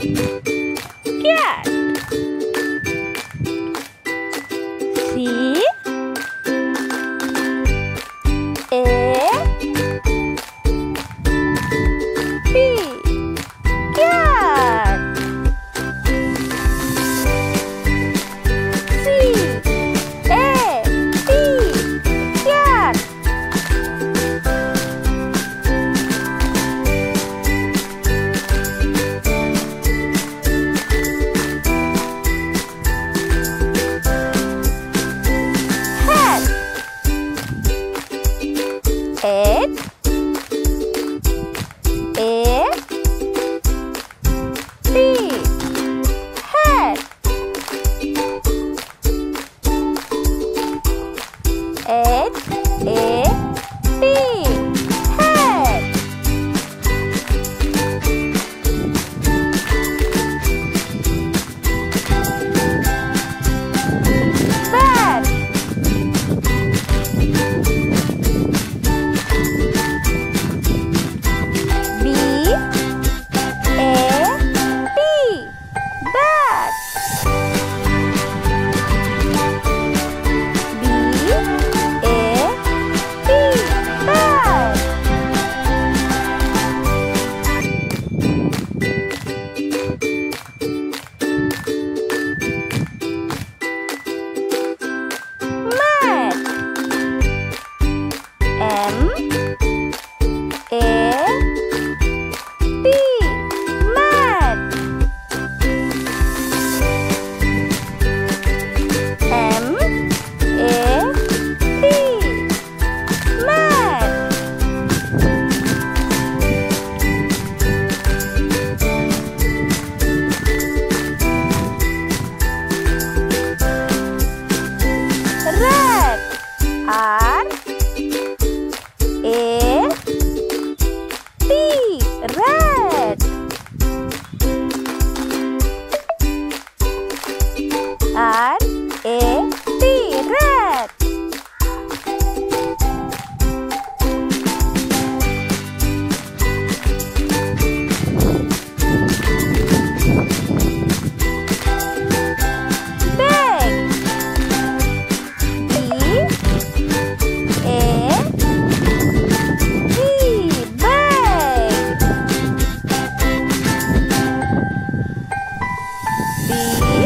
cat H A B